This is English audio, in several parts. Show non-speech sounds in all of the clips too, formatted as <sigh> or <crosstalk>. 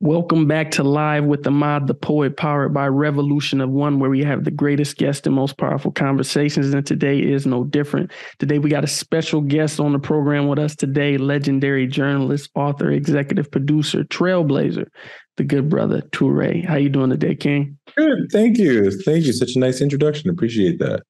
Welcome back to Live with Ahmad, the Poet, powered by Revolution of One, where we have the greatest guests and most powerful conversations. And today is no different. Today, we got a special guest on the program with us today legendary journalist, author, executive producer, trailblazer, the good brother, Toure. How you doing today, King? Good. Thank you. Thank you. Such a nice introduction. Appreciate that.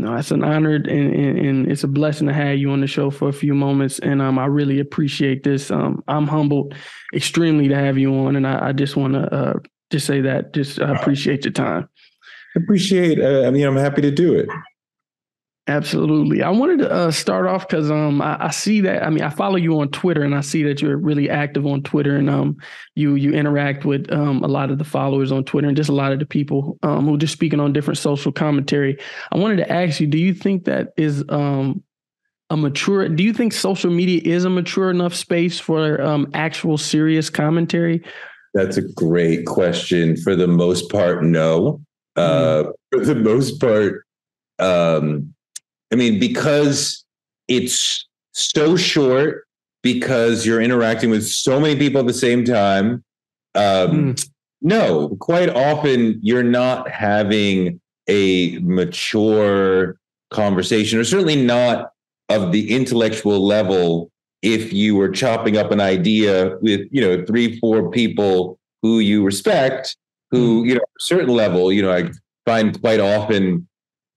No, it's an honor and, and, and, it's a blessing to have you on the show for a few moments. And um, I really appreciate this. Um, I'm humbled extremely to have you on, and I, I just want to uh, just say that just I appreciate your time. Appreciate. Uh, I mean, I'm happy to do it. Absolutely. I wanted to uh, start off because um I, I, see that I mean I follow you on Twitter and I see that you're really active on Twitter and um you you interact with um a lot of the followers on Twitter and just a lot of the people um who are just speaking on different social commentary. I wanted to ask you, do you think that is um a mature do you think social media is a mature enough space for um actual serious commentary? That's a great question. For the most part, no. Mm. Uh for the most part, um I mean, because it's so short, because you're interacting with so many people at the same time. Um, mm. No, quite often you're not having a mature conversation, or certainly not of the intellectual level. If you were chopping up an idea with, you know, three, four people who you respect, who, hmm. you know, a certain level, you know, I find quite often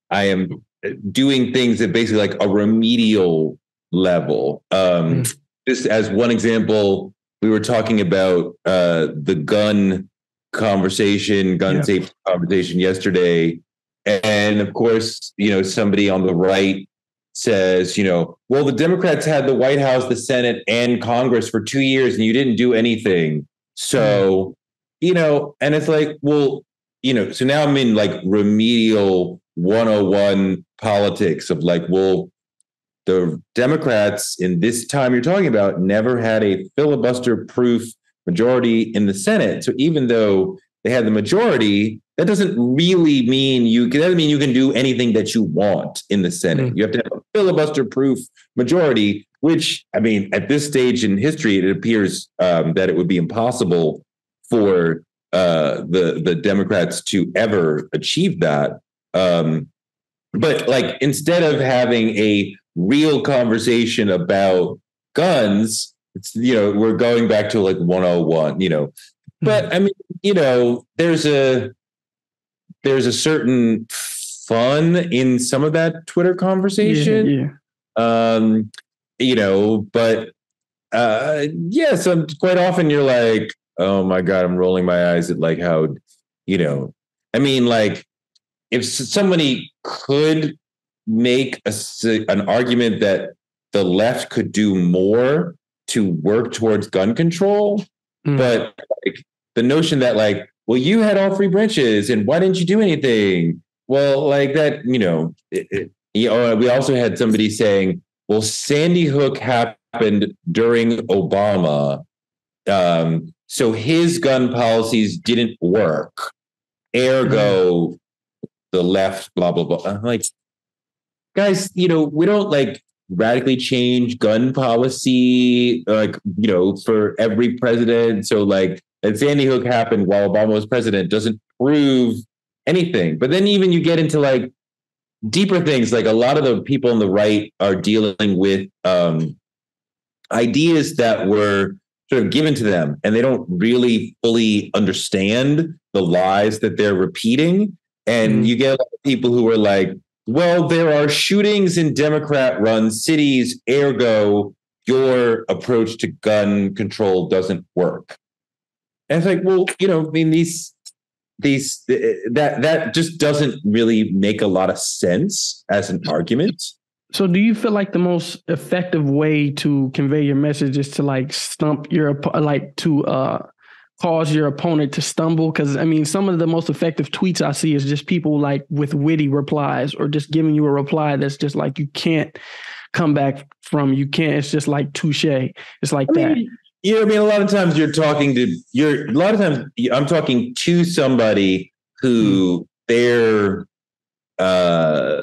I am doing things at basically like a remedial level. Um, mm. Just as one example, we were talking about uh, the gun conversation, gun yeah. safety conversation yesterday. And of course, you know, somebody on the right says, you know, well, the Democrats had the White House, the Senate, and Congress for two years and you didn't do anything. So, mm. you know, and it's like, well, you know, so now I'm in like remedial 101 politics of like, well, the Democrats in this time you're talking about never had a filibuster proof majority in the Senate. So even though they had the majority, that doesn't really mean you that doesn't mean you can do anything that you want in the Senate. Mm-hmm. You have to have a filibuster proof majority, which I mean, at this stage in history, it appears um, that it would be impossible for uh, the the Democrats to ever achieve that. Um, but like instead of having a real conversation about guns, it's you know we're going back to like 101. You know, but I mean, you know, there's a there's a certain fun in some of that Twitter conversation. Yeah, yeah. Um, you know, but uh yeah, so quite often you're like, oh my God, I'm rolling my eyes at like how, you know, I mean, like if somebody could make a, an argument that the left could do more to work towards gun control, mm. but like the notion that like, well, you had all three branches, and why didn't you do anything? Well, like that, you know, it, it, you know, we also had somebody saying, well, Sandy Hook happened during Obama. Um, so his gun policies didn't work. Ergo, the left, blah, blah, blah. I'm like, guys, you know, we don't like radically change gun policy, like, you know, for every president. So, like, that Sandy Hook happened while Obama was president doesn't prove anything. But then, even you get into like deeper things, like a lot of the people on the right are dealing with um, ideas that were sort of given to them and they don't really fully understand the lies that they're repeating. And mm. you get people who are like, well, there are shootings in Democrat run cities, ergo, your approach to gun control doesn't work. And it's like, well, you know, I mean, these, these, that, that just doesn't really make a lot of sense as an argument. So, do you feel like the most effective way to convey your message is to like stump your, like to, uh, cause your opponent to stumble? Because I mean, some of the most effective tweets I see is just people like with witty replies or just giving you a reply that's just like you can't come back from. You can't. It's just like touche. It's like I that. Mean, yeah, I mean, a lot of times you're talking to you're a lot of times I'm talking to somebody who mm. their uh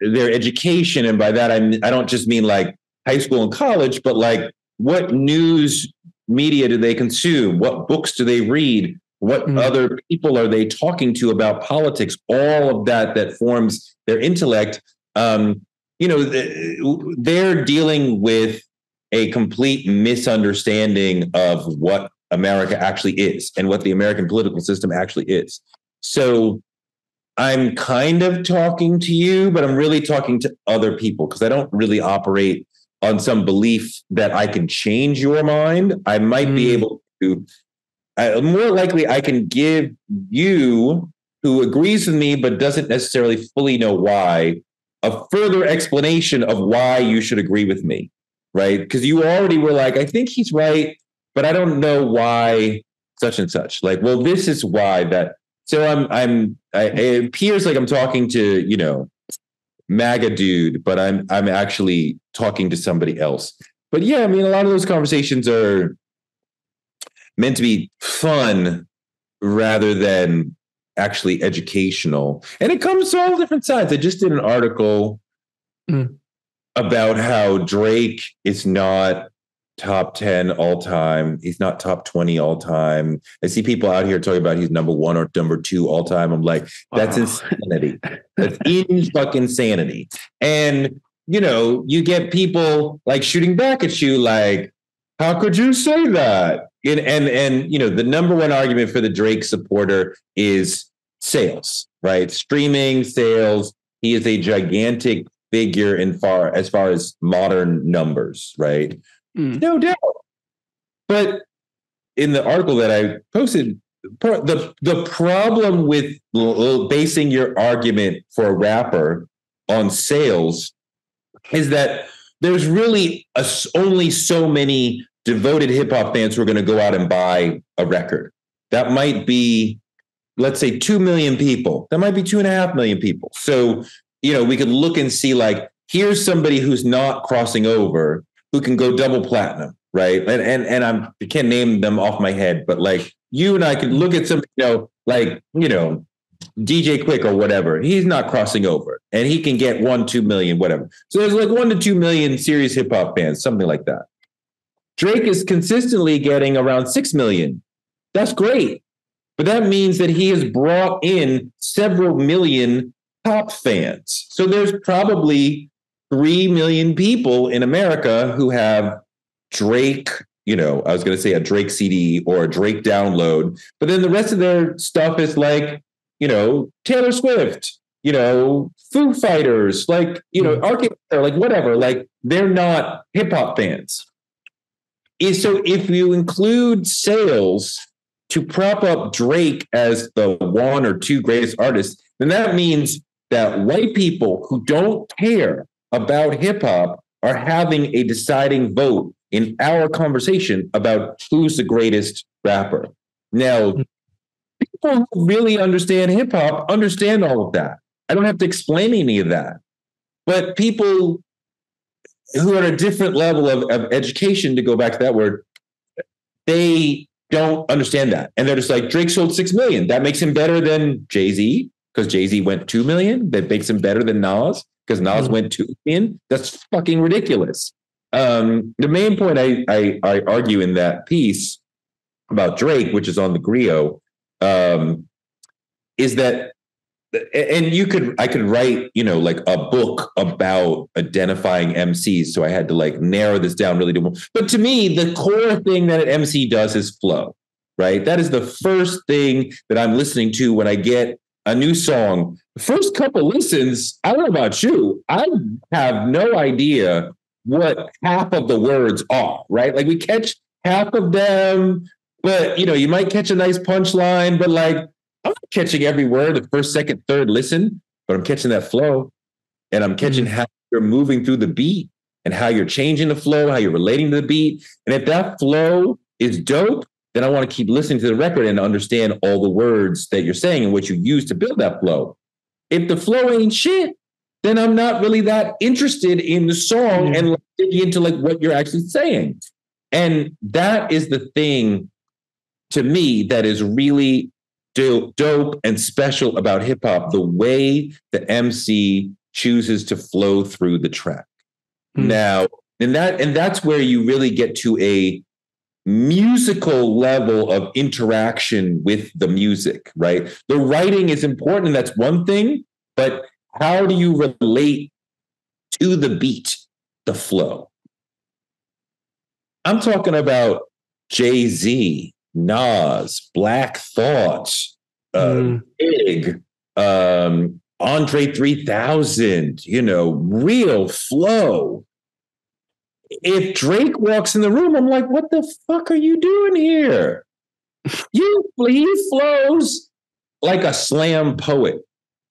their education, and by that I I don't just mean like high school and college, but like what news media do they consume? What books do they read? What mm. other people are they talking to about politics? All of that that forms their intellect. Um, you know, they're dealing with a complete misunderstanding of what America actually is and what the American political system actually is. So I'm kind of talking to you, but I'm really talking to other people because I don't really operate on some belief that I can change your mind. I might mm. be able to, uh, more likely, I can give you, who agrees with me but doesn't necessarily fully know why, a further explanation of why you should agree with me, right? Because you already were like, I think he's right, but I don't know why such and such. Like, well, this is why that. So I'm, I'm, I, it appears like I'm talking to, you know, MAGA dude, but I'm, I'm actually talking to somebody else. But yeah, I mean, a lot of those conversations are meant to be fun rather than actually educational. And it comes to all different sides. I just did an article mm. about how Drake is not top 10 all time. He's not top 20 all time. I see people out here talking about he's number one or number two all time. I'm like, that's oh. insanity. That's in fucking insanity. And, you know, you get people like shooting back at you, like, how could you say that? And, and and you know the number one argument for the Drake supporter is sales, right? Streaming sales. He is a gigantic figure in far as far as modern numbers, right? Mm. No doubt. But in the article that I posted, the the problem with basing your argument for a rapper on sales is that there's really a, only so many devoted hip hop fans who are going to go out and buy a record. That might be, let's say, 2 million people. That might be two and a half million people. So, you know, we could look and see like, here's somebody who's not crossing over who can go double platinum, right? And and and I'm I can't name them off my head, but like you and I could look at some, you know, like, you know, DJ Quik or whatever, he's not crossing over and he can get one, two million, whatever. So there's like one to two million serious hip hop fans, something like that. Drake is consistently getting around 6 million. That's great. But that means that he has brought in several million pop fans. So there's probably 3 million people in America who have Drake, you know, I was going to say a Drake CD or a Drake download, but then the rest of their stuff is like, you know, Taylor Swift, you know, Foo Fighters, like, you know, hmm. Arcade, like whatever, like they're not hip hop fans is so if you include sales to prop up Drake as the one or two greatest artists, then that means that white people who don't care about hip hop are having a deciding vote in our conversation about who's the greatest rapper. Now, hmm. people who really understand hip hop understand all of that. I don't have to explain any of that. But people who are at a different level of, of education, to go back to that word, they don't understand that. And they're just like, Drake sold 6 million. That makes him better than Jay Z because Jay Z went 2 million. That makes him better than Nas because Nas mm-hmm. went 2 million. That's fucking ridiculous. Um, the main point I, I, I, argue in that piece about Drake, which is on the Grio, um, is that and you could i could write you know like a book about identifying mcs so i had to like narrow this down really do but to me the core thing that an mc does is flow right that is the first thing that i'm listening to when i get a new song the first couple listens i don't know about you i have no idea what half of the words are right like we catch half of them but you know you might catch a nice punchline but like I'm not catching every word the first, second, third listen, but I'm catching that flow and I'm catching mm-hmm. how you're moving through the beat and how you're changing the flow, how you're relating to the beat. And if that flow is dope, then I want to keep listening to the record and understand all the words that you're saying and what you use to build that flow. If the flow ain't shit, then I'm not really that interested in the song mm-hmm. and like, digging into like what you're actually saying. And that is the thing to me that is really dope and special about hip hop the way the MC chooses to flow through the track. Mm. Now, and that and that's where you really get to a musical level of interaction with the music, right? The writing is important, and that's one thing, but how do you relate to the beat, the flow? I'm talking about Jay Z, Nas, Black Thought, uh, mm. Big, um, Andre 3000, you know, real flow. If Drake walks in the room, I'm like, what the fuck are you doing here? <laughs> You, he flows like a slam poet.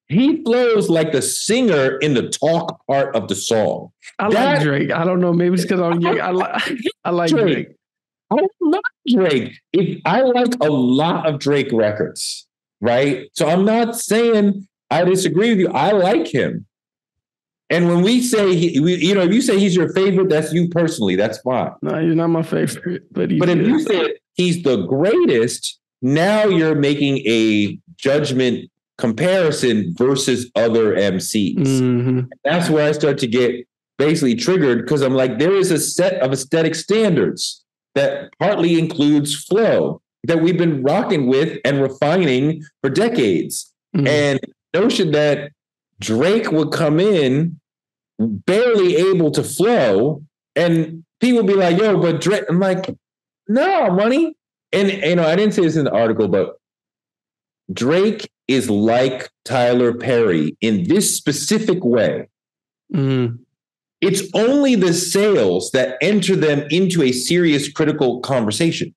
He flows like the singer in the talk part of the song. I that, like Drake. I don't know. Maybe it's because I'm young. I, like, I like Drake. Drake. I love Drake. If I like a lot of Drake records, right? So I'm not saying I disagree with you. I like him. And when we say, he, we, you know, if you say he's your favorite, that's you personally. That's fine. No, he's not my favorite. <laughs> But, but if you say he's the greatest, now you're making a judgment comparison versus other MCs. Mm-hmm. That's where I start to get basically triggered because I'm like, there is a set of aesthetic standards that partly includes flow that we've been rocking with and refining for decades. Mm-hmm. And notion that Drake would come in barely able to flow, and people would be like, "Yo, but Drake," I'm like, "No, money." And you know, I didn't say this in the article, but Drake is like Tyler Perry in this specific way. Mm. It's only the sales that enter them into a serious critical conversation.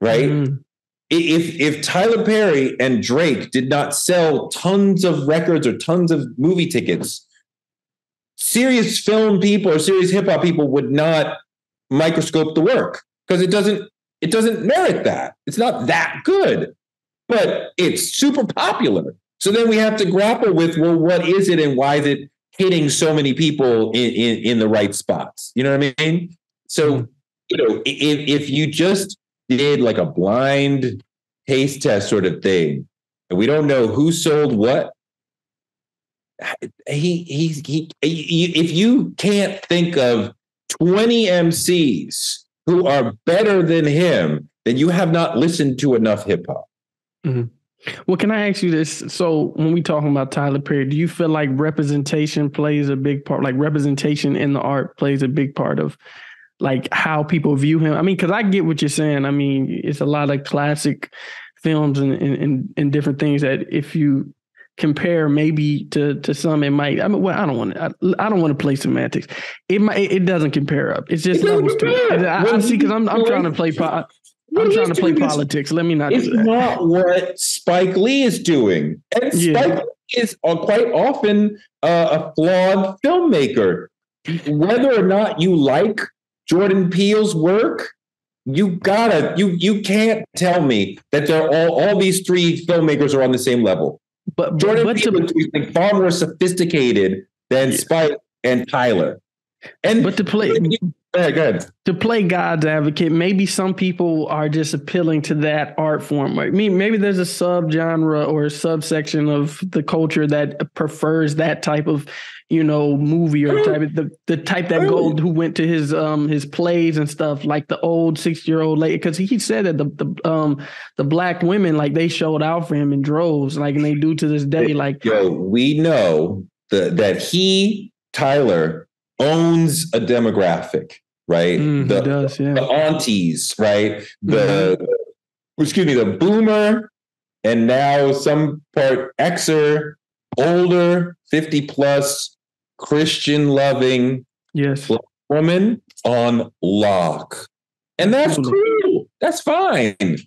Right? Mm if if Tyler Perry and Drake did not sell tons of records or tons of movie tickets, serious film people or serious hip hop people would not microscope the work because it doesn't it doesn't merit that. It's not that good, but it's super popular. So then we have to grapple with well, what is it and why is it hitting so many people in, in, in the right spots? You know what I mean? So, you know, if, if you just did like a blind taste test sort of thing, and we don't know who sold what, he he he. If you can't think of twenty MCs who are better than him, then you have not listened to enough hip hop. Mm-hmm. Well, can I ask you this? So, when we talking about Tyler Perry, do you feel like representation plays a big part? Like representation in the art plays a big part of like how people view him. I mean, because I get what you're saying. I mean, it's a lot of classic films and, and and different things that if you compare maybe to to some it might i mean well i don't want to I, I, don't want to play semantics. It might it doesn't compare up. It's just levels to it I, I see because i'm i'm trying to play po- i'm trying to play politics. Let me not it's not what spike lee is doing. And spike yeah. is quite often uh, a flawed filmmaker. Whether or not you like Jordan Peele's work, you gotta you you can't tell me that they're all all these three filmmakers are on the same level. But Jordan but Peele to, is like far more sophisticated than yeah. Spike and Tyler. And but to play ahead, to play God's advocate, maybe some people are just appealing to that art form. I mean, maybe there's a subgenre or a subsection of the culture that prefers that type of you know, movie or type of the, the type that gold who went to his um his plays and stuff, like the old six year old lady. Cause he said that the the um the black women, like they showed out for him in droves, like and they do to this day. Like yo, we know the, that he, Tyler, owns a demographic, right? Mm, the, does, yeah. the aunties, right? The mm-hmm. excuse me, the boomer, and now some part Xer, older, 50 plus Christian loving yes woman on lock. And that's cool. That's fine.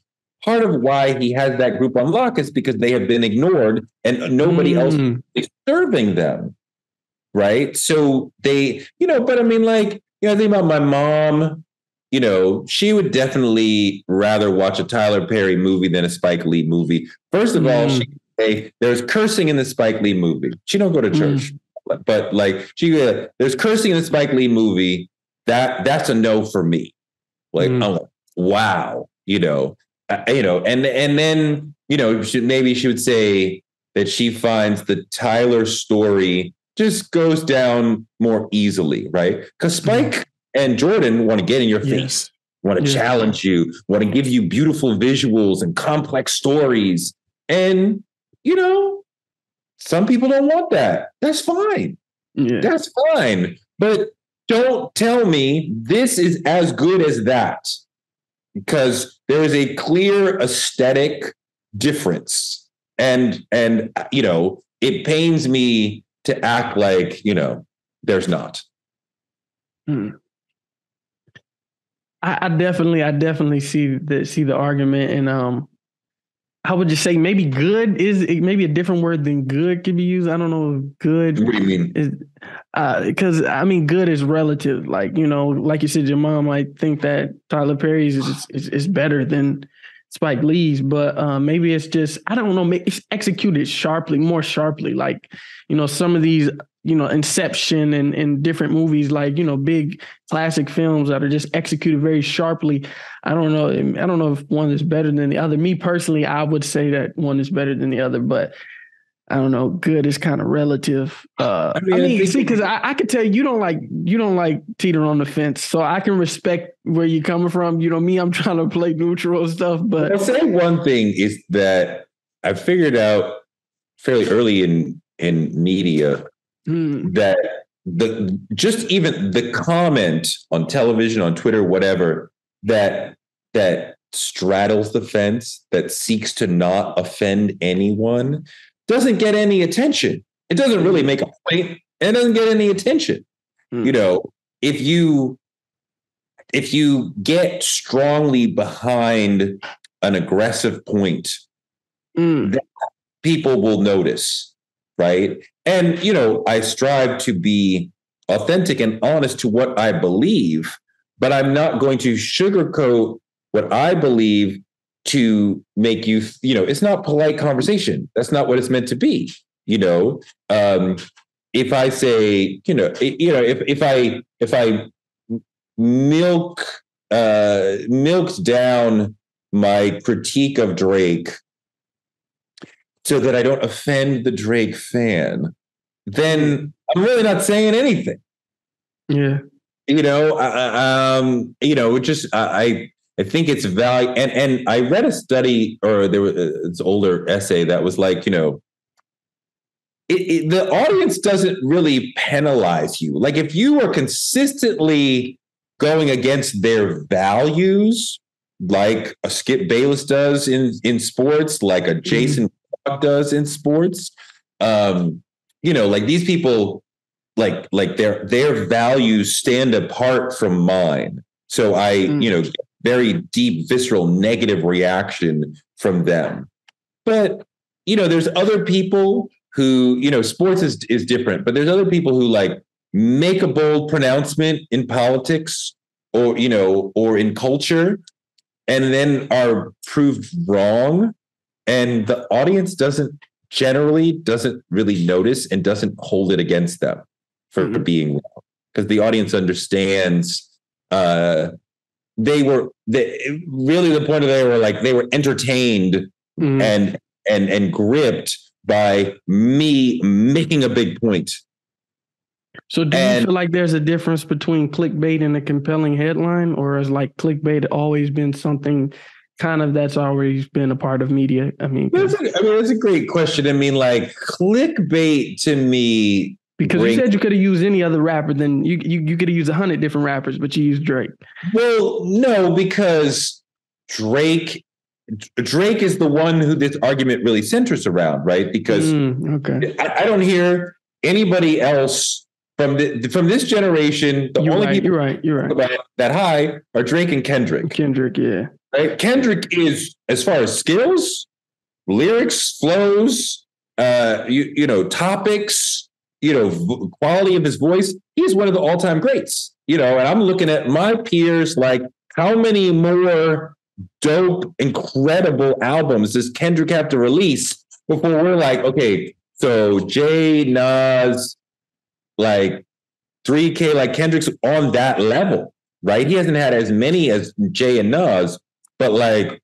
Part of why he has that group on lock is because they have been ignored and nobody mm. else is serving them. Right. So they, you know, but I mean, like, you know, I think about my mom, you know, she would definitely rather watch a Tyler Perry movie than a Spike Lee movie. First of mm. all, she say there's cursing in the Spike Lee movie. She don't go to church. Mm but like she there's cursing in the Spike Lee movie. That that's a no for me. Like, mm. like wow, you know, uh, you know, and and then you know, she, maybe she would say that she finds the Tyler story just goes down more easily, right? Because mm. Spike mm. and Jordan want to get in your face, want to yeah. challenge you, want to give you beautiful visuals and complex stories. And, you know, some people don't want that. That's fine. Yeah. That's fine. But don't tell me this is as good as that because there is a clear aesthetic difference. And, and, you know, it pains me to act like, you know, there's not. Hmm. I, I, definitely, I definitely see the see the argument, and um, I would just say maybe good is maybe a different word than good could be used. I don't know if good. What do you mean? Is because uh, I mean good is relative. Like you know, like you said, your mom might think that Tyler Perry's is is, is better than Spike Lee's, but uh, maybe it's just I don't know. It's executed sharply, more sharply. Like you know, some of these you know Inception and and different movies like you know big classic films that are just executed very sharply. I don't know. I don't know if one is better than the other. Me personally, I would say that one is better than the other, but I don't know. Good is kind of relative. Uh, I mean, I mean see, because I, I could tell you don't like you don't like teeter on the fence, so I can respect where you're coming from. You know, me, I'm <laughs> trying to play neutral stuff. But I'll say one thing is that I figured out fairly early in in media mm. that the just even the comment on television, on Twitter, whatever, that that straddles the fence, that seeks to not offend anyone, doesn't get any attention. It doesn't really make a point and it doesn't get any attention. Mm. You know, if you if you get strongly behind an aggressive point, mm. people will notice right? And, you know, I strive to be authentic and honest to what I believe, but I'm not going to sugarcoat what I believe to make you, you know, it's not polite conversation. That's not what it's meant to be. You know, um, if I say, you know, you know, if if I if I milk uh milked down my critique of Drake so that I don't offend the Drake fan, then I'm really not saying anything. Yeah. You know, I, um, you know, it just I I think it's value and and I read a study or there was an older essay that was like, you know, it, it, the audience doesn't really penalize you. Like if you are consistently going against their values, like a Skip Bayless does in in sports, like a mm-hmm. Jason does in sports. Um, you know, like these people, like like their their values stand apart from mine. So I, mm. you know, very deep, visceral, negative reaction from them. But you know, there's other people who, you know, sports is is different, but there's other people who like make a bold pronouncement in politics or you know or in culture and then are proved wrong and the audience doesn't generally doesn't really notice and doesn't hold it against them for, mm-hmm. being wrong because the audience understands uh they were they, really the point of they were like they were entertained mm-hmm. and and and gripped by me making a big point so do and, you feel like there's a difference between clickbait and a compelling headline or has like clickbait always been something kind of that's always been a part of media? I mean, that's a, I mean, that's a great question. I mean, like clickbait to me. Because you said you could have used any other rapper, then you you, you could have used a hundred different rappers, but you used Drake. Well, no, because Drake Drake is the one who this argument really centers around, right? Because mm, okay. I, I, don't hear anybody else from the from this generation. The you're only right, people you're right, you're right. that high are Drake and Kendrick. Kendrick, yeah. Right? Kendrick is, as far as skills, lyrics, flows, uh, you, you know, topics, you know, v- quality of his voice, he's one of the all-time greats. You know, and I'm looking at my peers like how many more dope, incredible albums does Kendrick have to release before we're like, okay, so Jay, Nas, like 3K, like Kendrick's on that level, right? He hasn't had as many as Jay and Nas, but like,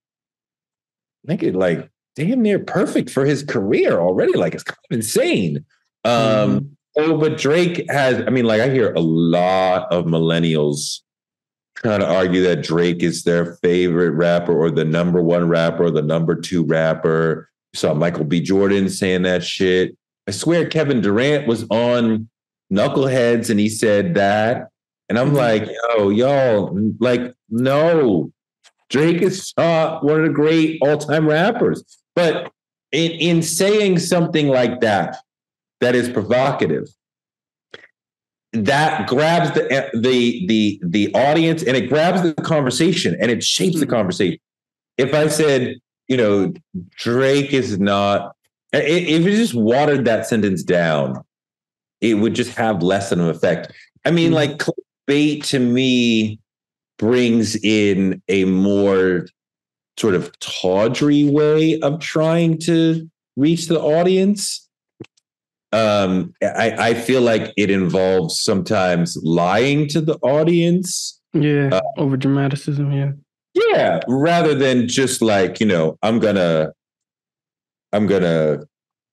make it like damn near perfect for his career already. Like it's kind of insane. Um, mm-hmm. oh, but Drake has, I mean, like I hear a lot of millennials trying to argue that Drake is their favorite rapper or the number one rapper or the number two rapper. You saw Michael B. Jordan saying that shit. I swear Kevin Durant was on Knuckleheads and he said that. And I'm mm-hmm. like, yo, y'all, like, no. Drake is uh, one of the great all-time rappers. But in, in saying something like that, that is provocative, that grabs the the the the audience and it grabs the conversation and it shapes the hmm. conversation. If I said, you know, Drake is not, if it just watered that sentence down, it would just have less of an effect. I mean, hmm. like clickbait to me brings in a more sort of tawdry way of trying to reach the audience um, I, I feel like it involves sometimes lying to the audience. Yeah, uh, over dramaticism. Yeah. Yeah, rather than just like you know, I'm gonna, I'm gonna,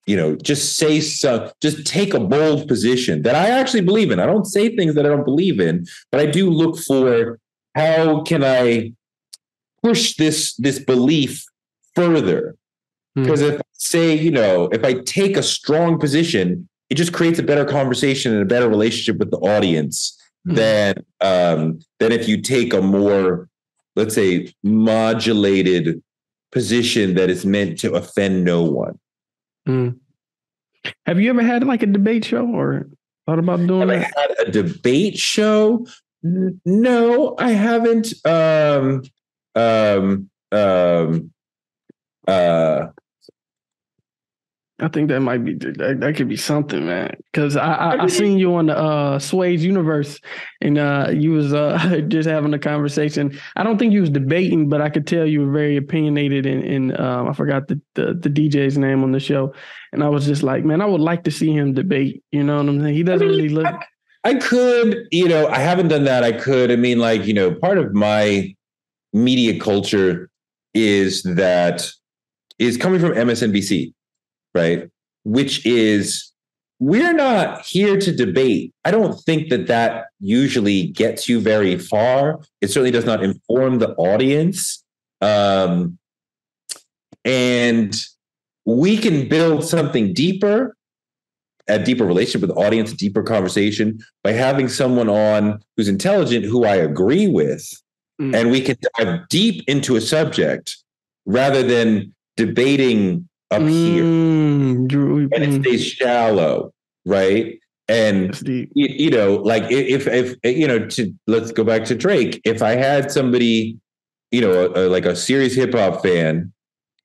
you know, just say some, just take a bold position that I actually believe in. I don't say things that I don't believe in, but I do look for how can I push this this belief further because mm-hmm. if say, you know, if I take a strong position, it just creates a better conversation and a better relationship with the audience mm-hmm. than um, than if you take a more, let's say, modulated position that is meant to offend no one. Mm. Have you ever had like a debate show or thought about doing Have that? I had a debate show? No, I haven't. Um, um, um, uh, I think that might be that, that could be something, man. Because I, I, I seen you on the uh, Sway's universe, and uh, you was uh, <laughs> just having a conversation. I don't think you was debating, but I could tell you were very opinionated. And, and um, I forgot the, the, the DJ's name on the show, and I was just like, man, I would like to see him debate. You know what I'm saying? He doesn't I mean, really look. I, I could, you know, I haven't done that. I could. I mean, like, you know, part of my media culture is that is coming from MSNBC right? Which is we're not here to debate. I don't think that that usually gets you very far. It certainly does not inform the audience. Um, and we can build something deeper, a deeper relationship with the audience, a deeper conversation by having someone on who's intelligent, who I agree with, mm. and we can dive deep into a subject rather than debating up mm, here, and it stays shallow, right? And you, you, know, like if if you know, to let's go back to Drake. If I had somebody, you know, a, a, like a serious hip hop fan,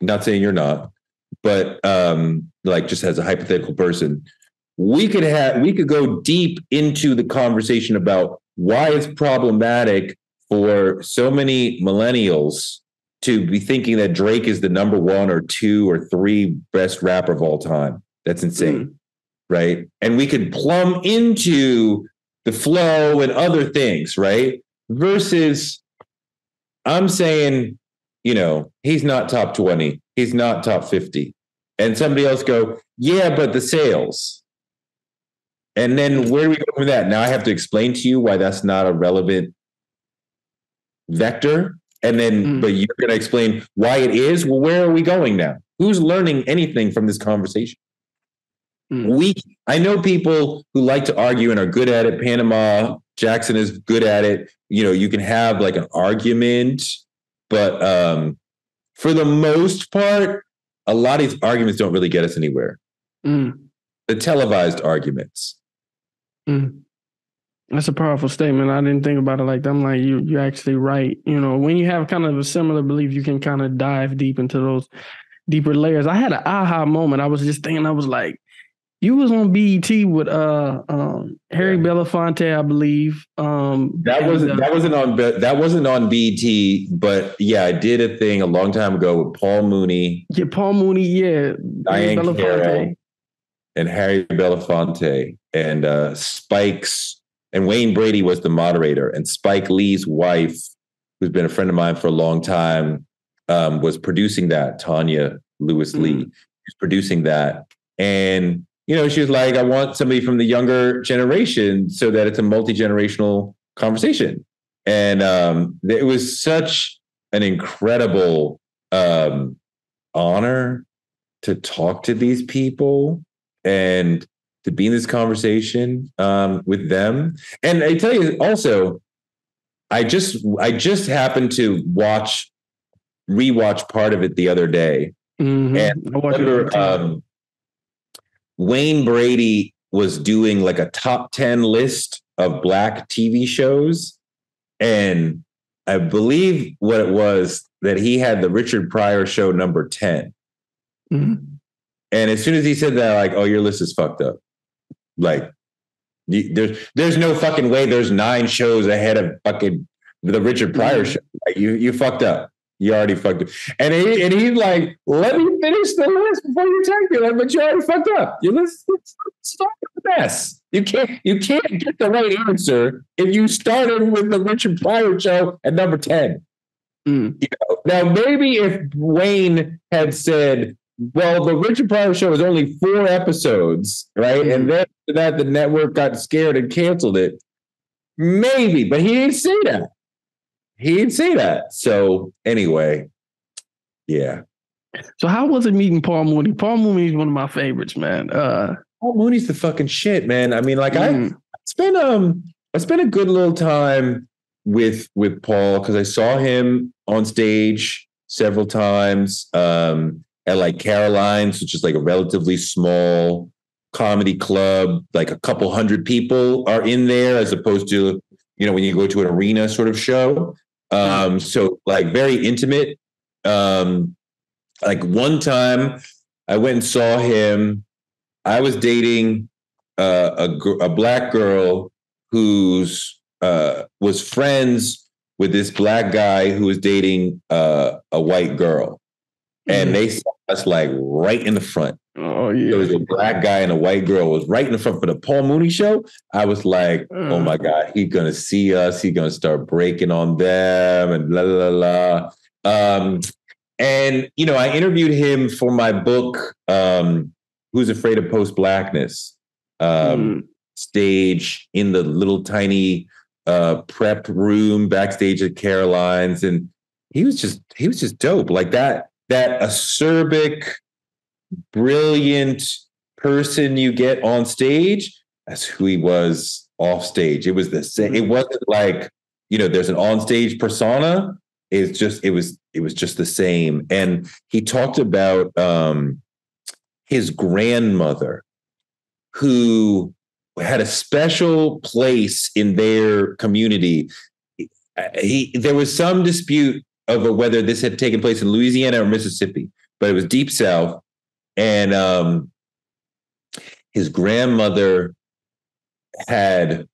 not saying you're not, but um, like just as a hypothetical person, we could have we could go deep into the conversation about why it's problematic for so many millennials to be thinking that Drake is the number one or two or three best rapper of all time. That's insane. Mm. Right. And we could plumb into the flow and other things, right? Versus I'm saying, you know, he's not top 20, he's not top 50. And somebody else go, yeah, but the sales. And then where do we go from that? Now I have to explain to you why that's not a relevant vector and then mm. but you're going to explain why it is well where are we going now who's learning anything from this conversation mm. we i know people who like to argue and are good at it panama jackson is good at it you know you can have like an argument but um for the most part a lot of these arguments don't really get us anywhere mm. the televised arguments mm. That's a powerful statement. I didn't think about it like that. I'm like, you you're actually right. You know, when you have kind of a similar belief, you can kind of dive deep into those deeper layers. I had an aha moment. I was just thinking, I was like, you was on BET with uh um, Harry yeah. Belafonte, I believe. Um, that wasn't uh, that wasn't on that wasn't on BET, but yeah, I did a thing a long time ago with Paul Mooney. Yeah, Paul Mooney, yeah. Diahann Carroll and Harry Belafonte and uh Spike's and Wayne Brady was the moderator, and Spike Lee's wife, who's been a friend of mine for a long time, um, was producing that. Tonya Lewis mm. Lee was producing that, and you know, she was like, "I want somebody from the younger generation, so that it's a multi generational conversation." and um, it was such an incredible um, honor to talk to these people and to be in this conversation um, with them. And I tell you also, I just I just happened to watch rewatch part of it the other day, Mhm. and I watch it all the remember um, Wayne Brady was doing like a top 10 list of black TV shows. And I believe what it was that he had the Richard Pryor show number 10. Mhm. And as soon as he said that, like, oh, your list is fucked up. Like, you, there's there's no fucking way there's nine shows ahead of fucking the Richard Pryor Mhm. show. Like, you you fucked up. You already fucked up. And he and he's like, let me finish the list before you take me. Like, but you already fucked up. Your list fucking a mess. You can't you can't get the right answer if you started with the Richard Pryor show at number 10. Mm. Now, maybe if Wayne had said, well, the Richard Pryor show was only four episodes, right? Mhm. And then after that, the network got scared and canceled it. Maybe, but he didn't say that. He didn't say that. So, anyway, yeah. So how was it meeting Paul Mooney? Paul Mooney is one of my favorites, man. Uh, Paul Mooney's the fucking shit, man. I mean, like, I mm, spent um I spent a good little time with with Paul because I saw him on stage several times um at like Caroline's, which is like a relatively small comedy club. Like a couple hundred people are in there, as opposed to you know when you go to an arena sort of show. Um, so like very intimate. Um, like one time, I went and saw him. I was dating uh, a gr- a black girl who's uh, was friends with this black guy who was dating uh, a white girl, and they saw us like right in the front. oh yeah, There was a black guy and a white girl was right in the front for the Paul Mooney show. I was like, oh Mm. my god, he's gonna see us. He's gonna start breaking on them and la la la. la. Um, and you know, I interviewed him for my book, um, "Who's Afraid of Post Blackness." Um, Mm. stage in the little tiny uh prep room backstage at Caroline's and he was just he was just dope like that that acerbic brilliant person you get on stage that's who he was off stage. It was the same it wasn't like you know there's an on stage persona. It's just it was it was just the same. And he talked about um his grandmother who had a special place in their community. He, there was some dispute over whether this had taken place in Louisiana or Mississippi, but it was deep south. And um, his grandmother had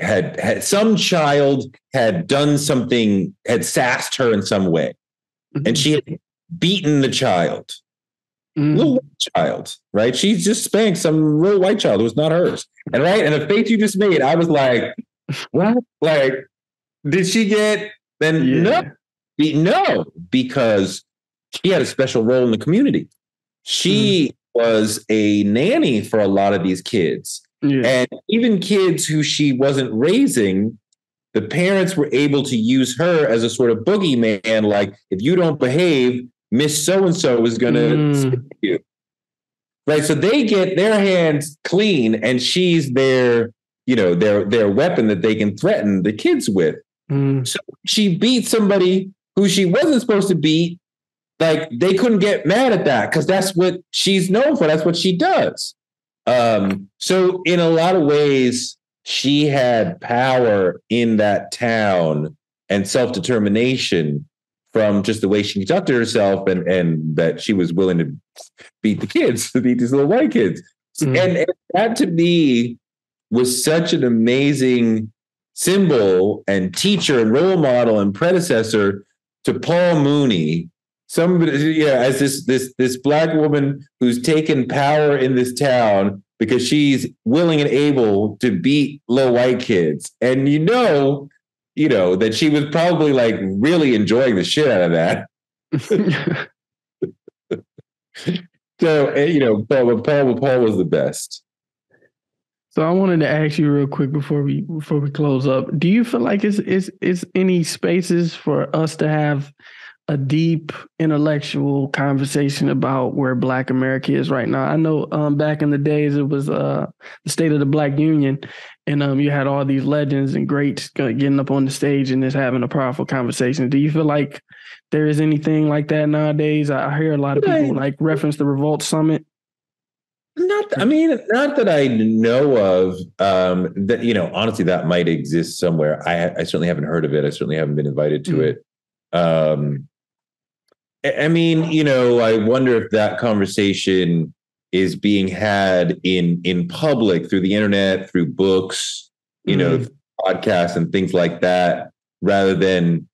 had had some child had done something, had sassed her in some way, and she had beaten the child Mm. little white child, right? She just spanked some little white child who was not hers. And right, and the face you just made, I was like, <laughs> what? Like, did she get then Yeah. no, Be- no, because she had a special role in the community. She was a nanny for a lot of these kids. Yeah. And even kids who she wasn't raising, the parents were able to use her as a sort of boogeyman. Like, if you don't behave, Miss So and so is going to Mm. you. Right. So they get their hands clean and she's their, you know, their their weapon that they can threaten the kids with. Mm. So she beat somebody who she wasn't supposed to beat. Like they couldn't get mad at that because that's what she's known for. That's what she does. Um, so in a lot of ways, she had power in that town and self-determination from just the way she conducted herself and and that she was willing to beat the kids, to <laughs> beat these little white kids. Mm. And, and that to me was such an amazing symbol and teacher and role model and predecessor to Paul Mooney. Somebody, yeah, as this this this black woman who's taken power in this town because she's willing and able to beat little white kids, and you know, you know that she was probably like really enjoying the shit out of that. <laughs> <laughs> So eh, you know, Paul, Paul, Paul was the best. So I wanted to ask you real quick before we before we close up. Do you feel like is is is any spaces for us to have a deep intellectual conversation about where Black America is right now? I know um, back in the days it was uh, the State of the Black Union, and um, you had all these legends and greats getting up on the stage and just having a powerful conversation. Do you feel like there is anything like that nowadays? I hear a lot of people like reference the Revolt Summit. Not, I mean, not that I know of. Um, that you know, honestly, that might exist somewhere. I, I certainly haven't heard of it. I certainly haven't been invited to mm. it. Um, I mean, you know, I wonder if that conversation is being had in in public through the internet, through books, you mm. know, podcasts and things like that, rather than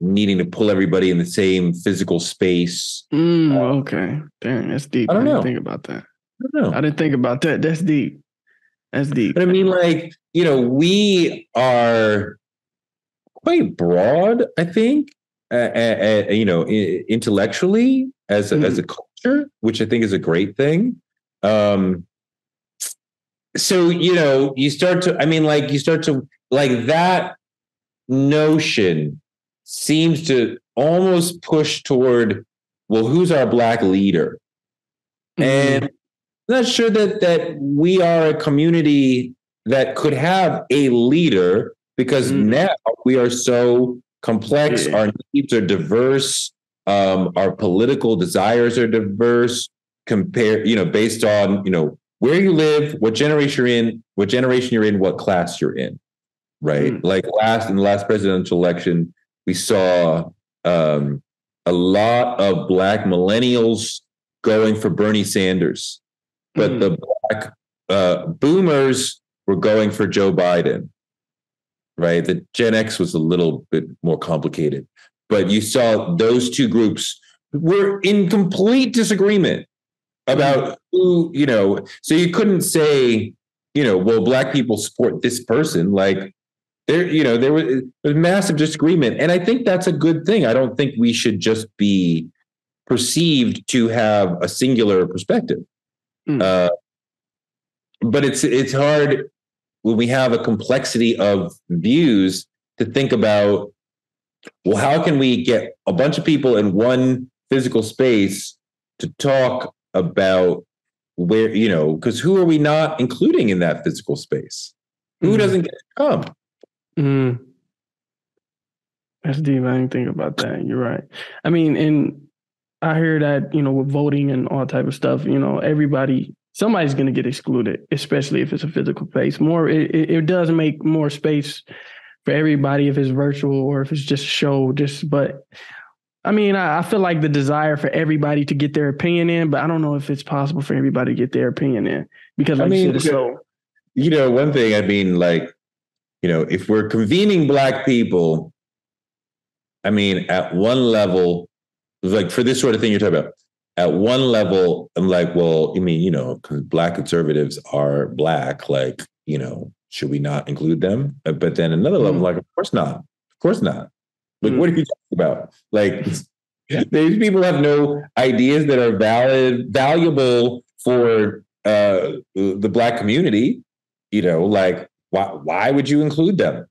needing to pull everybody in the same physical space. Mm, uh, okay, dang, that's deep. I don't know. Think about that. I don't know. I didn't think about that. That's deep. That's deep. But I mean, like, you know, we are quite broad, I think, uh, uh, uh, you know, intellectually as a, mm. as a culture, which I think is a great thing. Um, so, you know, you start to, I mean, like, you start to, like, that notion seems to almost push toward, well, who's our Black leader? Mm. And not sure that that we are a community that could have a leader because mm. now we are so complex. Yeah. Our needs are diverse. Um, our political desires are diverse. Compare, you know, based on you know where you live, what generation you're in, what generation you're in, what class you're in. Right. Mm. Like last in the last presidential election, we saw um, a lot of black millennials going for Bernie Sanders but mm. the black uh, boomers were going for Joe Biden, right? The Gen X was a little bit more complicated, but you saw those two groups were in complete disagreement about who, you know, so you couldn't say, you know, well, black people support this person. Like there, you know, there was, there was massive disagreement. And I think that's a good thing. I don't think we should just be perceived to have a singular perspective. Mm. Uh, but it's it's hard when we have a complexity of views to think about well how can we get a bunch of people in one physical space to talk about where you know because who are we not including in that physical space who mm. doesn't get to come mm. that's deep i didn't think about that you're right i mean and I hear that you know with voting and all type of stuff, you know, everybody somebody's going to get excluded, especially if it's a physical space. More, it, it does make more space for everybody if it's virtual or if it's just a show. Just, but I mean, I, I, feel like the desire for everybody to get their opinion in, but I don't know if it's possible for everybody to get their opinion in because, like I mean, said, so. You know, one thing I mean, like, you know, if we're convening black people, I mean, at one level, like for this sort of thing you're talking about, at one level, I'm like, well, I mean, you know, because black conservatives are black, like, you know, should we not include them? Uh, but then another mm. level, like, of course not. Of course not. Like, mm. what are you talking about? Like, <laughs> <laughs> these people have no ideas that are valid, valuable for uh, the black community. You know, like, why, why would you include them?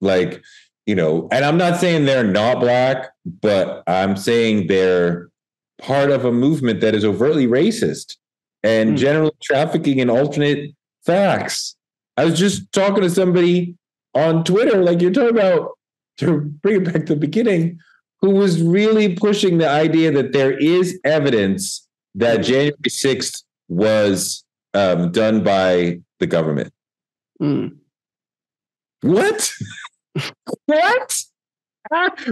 Like, you know, and I'm not saying they're not black, but I'm saying they're part of a movement that is overtly racist and mm. generally trafficking in alternate facts. I was just talking to somebody on Twitter, like you're talking about, to bring it back to the beginning, who was really pushing the idea that there is evidence that hmm. January 6th was um, done by the government. Mm. What? <laughs> what?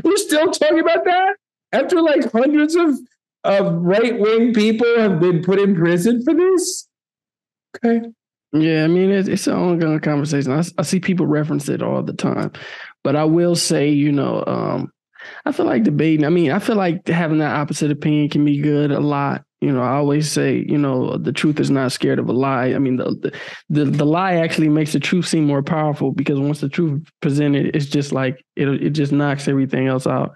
We're still talking about that after like hundreds of of right wing people have been put in prison for this. Okay. Yeah, I mean it's, it's an ongoing conversation. I, I, see people reference it all the time, but I will say, you know, um, I feel like debating. I mean, I feel like having that opposite opinion can be good a lot. You know, I always say, you know, the truth is not scared of a lie. I mean, the the the, lie actually makes the truth seem more powerful because once the truth presented, it's just like it it just knocks everything else out.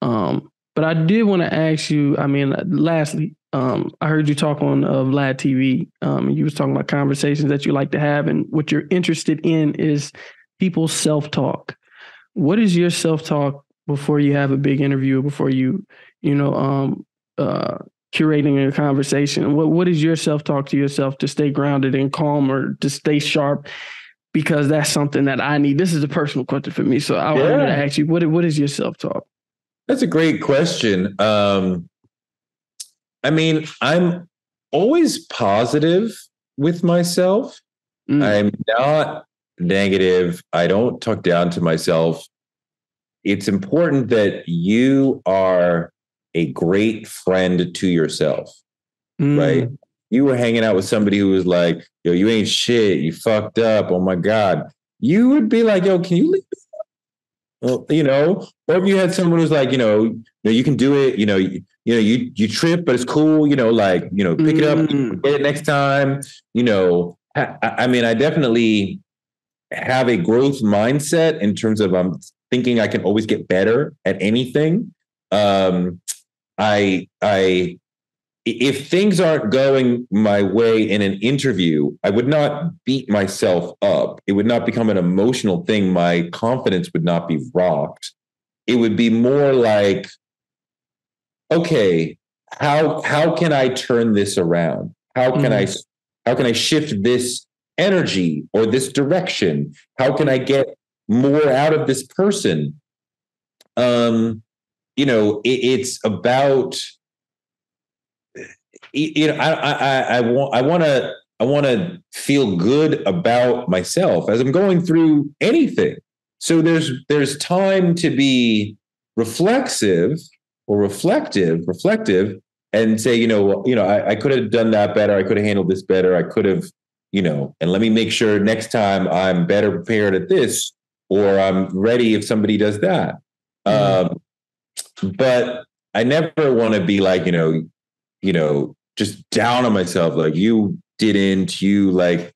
Um, but I did want to ask you, I mean, lastly, um, I heard you talk on uh, Vlad TV. Um, you was talking about conversations that you like to have, and what you're interested in is people's self talk. What is your self talk before you have a big interview? Before you, you know, um, uh, curating a conversation? What What is your self talk to yourself to stay grounded and calm, or to stay sharp? Because that's something that I need. This is a personal question for me, so I yeah. wanted to ask you what What is your self talk? That's a great question. Um, I mean, I'm always positive with myself. Mm. I'm not negative. I don't talk down to myself. It's important that you are a great friend to yourself, mm. right? You were hanging out with somebody who was like, yo, you ain't shit. You fucked up. Oh my God. You would be like, yo, can you leave well, you know, or if you had someone who's like, you know, you, know, you can do it, you know, you, you know, you you trip, but it's cool, you know, like, you know, pick mm. it up, mm. get it next time. You know, I, I, mean, I definitely have a growth mindset in terms of I'm thinking I can always get better at anything. Um, I I if things aren't going my way in an interview, I would not beat myself up. It would not become an emotional thing. My confidence would not be rocked. It would be more like, okay, how how can I turn this around? How can mm. I how can I shift this energy or this direction? How can I get more out of this person? Um, you know, it, it's about you know, I I I want I want to I want to feel good about myself as I'm going through anything. So there's there's time to be reflexive or reflective, reflective, and say, you know, well, you know, I, I could have done that better. I could have handled this better. I could have, you know, and let me make sure next time I'm better prepared at this, or I'm ready if somebody does that. Mm-hmm. Um, but I never want to be like, you know, you know, just down on myself like you didn't you like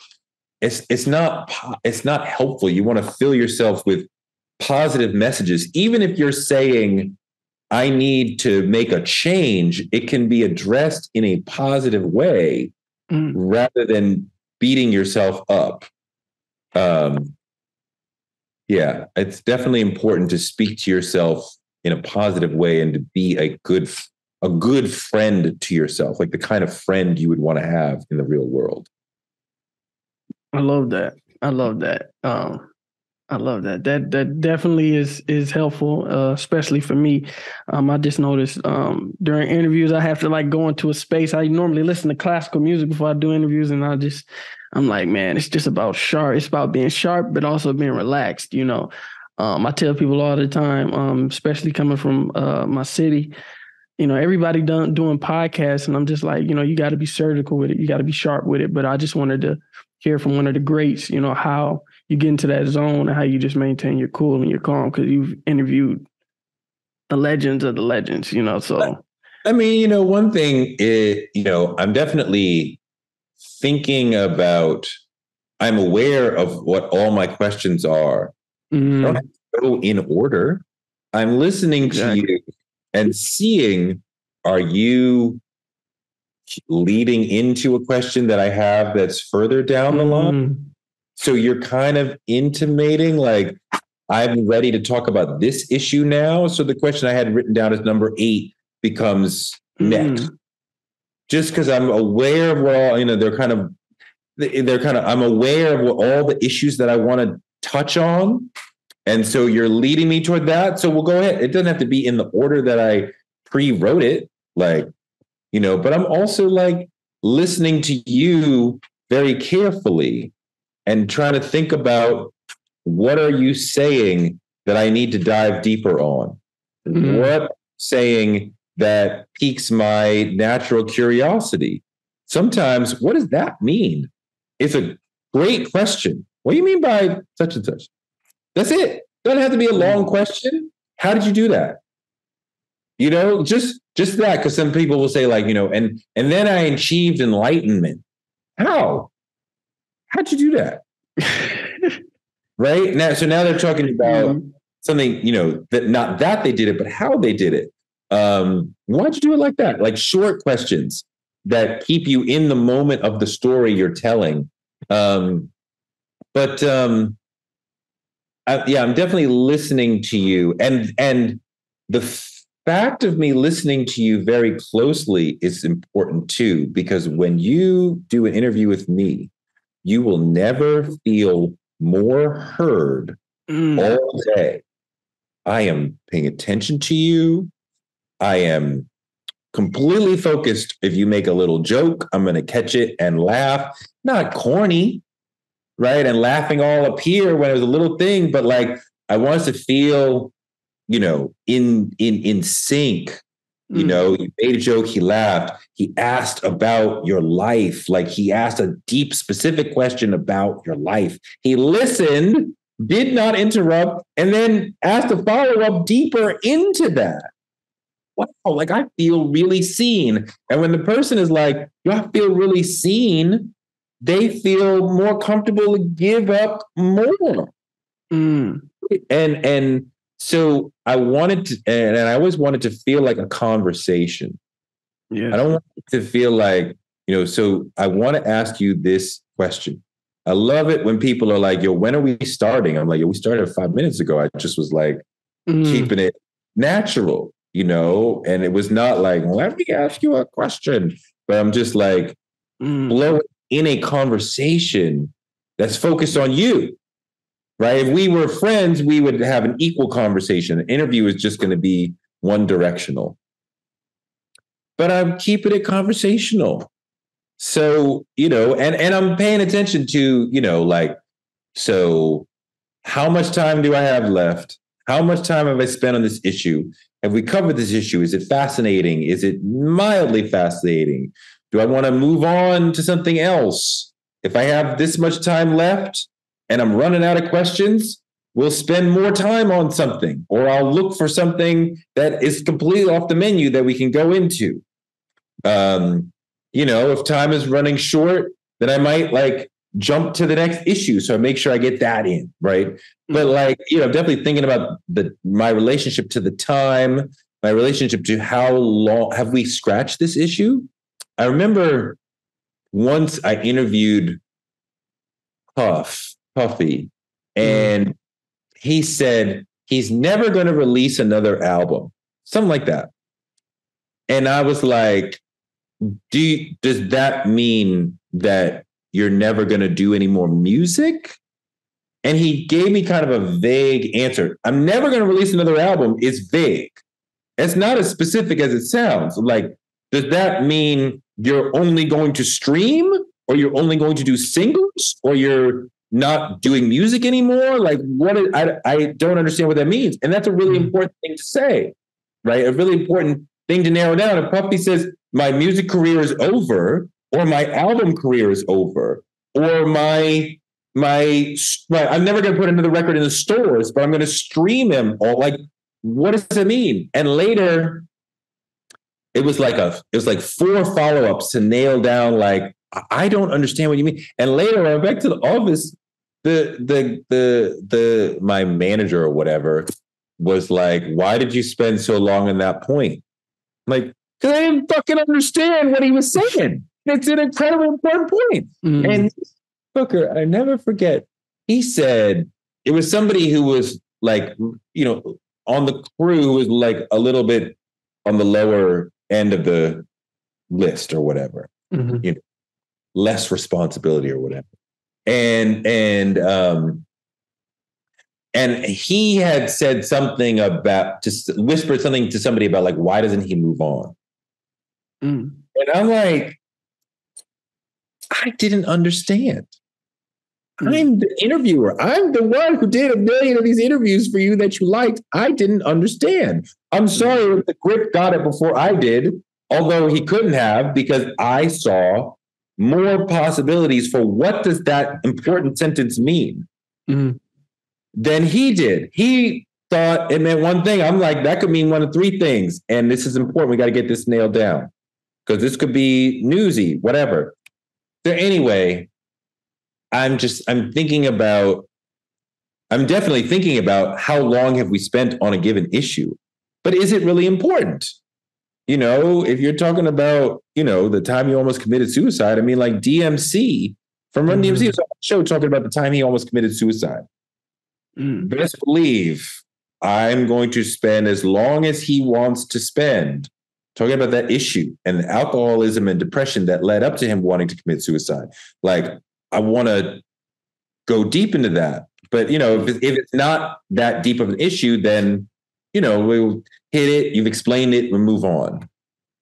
it's it's not it's not helpful. You want to fill yourself with positive messages. Even if you're saying i need to make a change it can be addressed in a positive way mm. rather than beating yourself up. Um yeah it's definitely important to speak to yourself in a positive way and to be a good a good friend to yourself, like the kind of friend you would want to have in the real world. I love that. I love that. Um, I love that. That that definitely is is helpful, uh, especially for me. Um, I just noticed um, during interviews I have to like go into a space. I normally listen to classical music before I do interviews, and I just I'm like, man, it's just about sharp. It's about being sharp, but also being relaxed. You know, um, I tell people all the time, um, especially coming from uh, my city, you know, everybody done doing podcasts, and I'm just like, you know, you got to be surgical with it. You got to be sharp with it. But I just wanted to hear from one of the greats, you know, how you get into that zone and how you just maintain your cool and your calm because you've interviewed the legends of the legends, you know. So, I mean, you know, one thing is, you know, I'm definitely thinking about. I'm aware of what all my questions are. Mm. Don't go in order. I'm listening exactly. to you and seeing are you leading into a question that I have that's further down the line? Mm. So you're kind of intimating like I'm ready to talk about this issue now. So the question I had written down as number eight becomes mm. next. Just because I'm aware of what all, you know, they're kind of they're kind of I'm aware of what, all the issues that I want to touch on. And so you're leading me toward that. So we'll go ahead. It doesn't have to be in the order that I pre wrote it, like, you know, but I'm also like listening to you very carefully and trying to think about what are you saying that I need to dive deeper on? Mm-hmm. What saying that piques my natural curiosity? Sometimes, what does that mean? It's a great question. What do you mean by such and such? That's it. Doesn't have to be a long mm. question. How did you do that? You know, just just that, because some people will say, like, you know, and and then I achieved enlightenment. How? How'd you do that? <laughs> right now, so now they're talking about mm-hmm. something, you know, that not that they did it, but how they did it. Um, why'd you do it like that? Like short questions. that keep you in the moment of the story you're telling. Um, but um, I, yeah, I'm definitely listening to you, and and the fact of me listening to you very closely is important too, because when you do an interview with me, you will never feel more heard mm. all day. I am paying attention to you. I am completely focused. If you make a little joke, I'm going to catch it and laugh. Not corny, right? And laughing all up here when it was a little thing, but like I want us to feel you know, in in in sync. You mm. know, you made a joke, he laughed. He asked about your life. Like he asked a deep, specific question about your life. He listened, did not interrupt, and then asked a follow-up deeper into that. Wow, like I feel really seen. And when the person is like, you I feel really seen, they feel more comfortable to give up more. Mm. And and so I wanted to, and, I always wanted to feel like a conversation. Yeah. I don't want to feel like, you know, so I want to ask you this question. I love it when people are like, yo, when are we starting? I'm like, yo, we started five minutes ago. I just was like mm. keeping it natural, you know, and it was not like, let me ask you a question, but I'm just like mm. blowing in a conversation that's focused on you right? If we were friends, we would have an equal conversation. An interview is just going to be one directional. But I'm keeping it conversational. So, you know, and and I'm paying attention to, you know, like, so how much time do I have left? How much time have I spent on this issue? Have we covered this issue? Is it fascinating? Is it mildly fascinating? Do I want to move on to something else? If I have this much time left, and I'm running out of questions, we'll spend more time on something, or I'll look for something that is completely off the menu that we can go into. Um, you know, if time is running short, then I might like jump to the next issue. So I make sure I get that in, right? Mm-hmm. But like, you know, definitely thinking about the my relationship to the time, my relationship to how long have we scratched this issue? I remember once I interviewed Puff Puffy, mm. and he said he's never going to release another album, something like that. And I was like, do you, does that mean that you're never going to do any more music? And he gave me kind of a vague answer. I'm never going to release another album. It's vague. It's not as specific as it sounds. Like, does that mean you're only going to stream or you're only going to do singles or you're not doing music anymore? Like, what? Is, I I don't understand what that means, and that's a really mm-hmm. important thing to say, right? A really important thing to narrow down. If Puffy says my music career is over, or my album career is over, or my my, my I'm never going to put another record in the stores, but I'm going to stream them all. Like, what does it mean? And later, it was like a it was like four follow ups to nail down like I don't understand what you mean. And later, when I went back to the office, the the the the my manager or whatever was like, "Why did you spend so long on that point?" I'm like, because I didn't fucking understand what he was saying. It's an incredibly important point. Mm. And Booker, I never forget. He said it was somebody who was like, you know, on the crew who was like a little bit on the lower end of the list or whatever. Mm-hmm. You know, less responsibility or whatever. And and um and he had said something about just whispered something to somebody about like why doesn't he move on? Mm. And I'm like, I didn't understand. Mm. I'm the interviewer. I'm the one who did a million of these interviews for you that you liked. I didn't understand. I'm sorry if the grip got it before I did, although he couldn't have because I saw more possibilities for what does that important sentence mean mm-hmm. than he did. He thought it meant one thing. I'm like, that could mean one of three things. And this is important. We got to get this nailed down because this could be newsy, whatever. So anyway, I'm just I'm thinking about I'm definitely thinking about how long have we spent on a given issue, but is it really important? You know, if you're talking about, you know, the time you almost committed suicide, I mean, like DMC from Run DMC was on the show talking about the time he almost committed suicide. Mm. Best believe I'm going to spend as long as he wants to spend talking about that issue and alcoholism and depression that led up to him wanting to commit suicide. Like, I want to go deep into that. But, you know, if, if it's not that deep of an issue, then, you know, we'll hit it, you've explained it, we'll move on.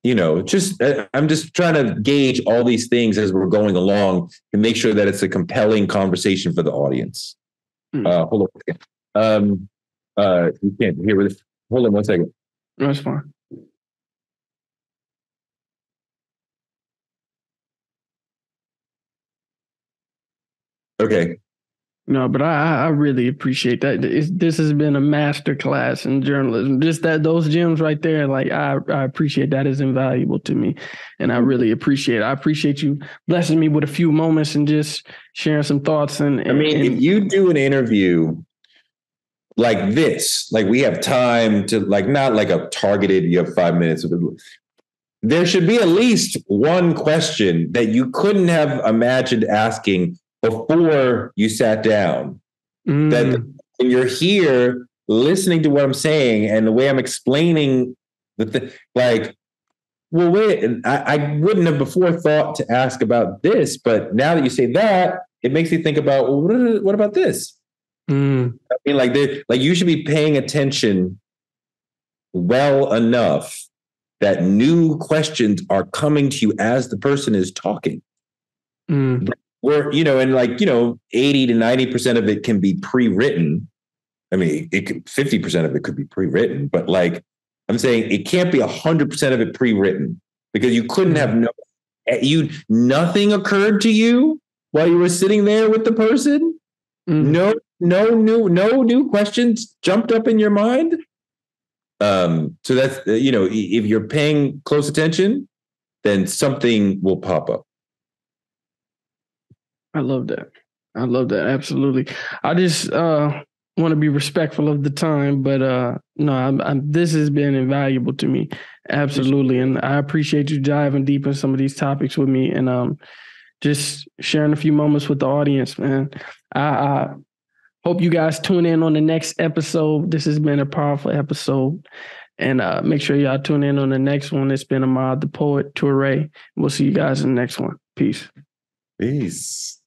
You know, just uh, I'm just trying to gauge all these things as we're going along and make sure that it's a compelling conversation for the audience. Mm. Uh, hold on. Um, uh, you can't hear with. Hold on one second. That's fine. Okay. No, but I, I really appreciate that. It's, this has been a master class in journalism. Just that those gems right there, like I, I appreciate that is invaluable to me, and I really appreciate. it. I appreciate you blessing me with a few moments and just sharing some thoughts. And, and I mean, and, if you do an interview like this, like we have time to, like not like a targeted. You have five minutes. There should be at least one question that you couldn't have imagined asking before you sat down. Mm, that when you're here listening to what I'm saying and the way I'm explaining the thing, like, well, wait, and I, I wouldn't have before thought to ask about this, but now that you say that, it makes me think about well, what, what about this? mm, I mean, like, they- like you should be paying attention well enough that new questions are coming to you as the person is talking mm, where you know and like you know 80 to 90 percent of it can be pre-written. I mean it could 50 percent of it could be pre-written but like i'm saying it can't be 100 percent of it pre-written because you couldn't have no you nothing occurred to you while you were sitting there with the person? Mm. no no new no new questions jumped up in your mind? Um so that's you know if you're paying close attention then something will pop up I love that. I love that. Absolutely. I just uh want to be respectful of the time, but uh no, I'm, I'm this has been invaluable to me. Absolutely. And I appreciate you diving deep in some of these topics with me and um just sharing a few moments with the audience, man. I, I hope you guys tune in on the next episode. This has been a powerful episode. And uh, make sure y'all tune in on the next one. It's been Ahmad the Poet Toure. We'll see you guys in the next one. Peace. peace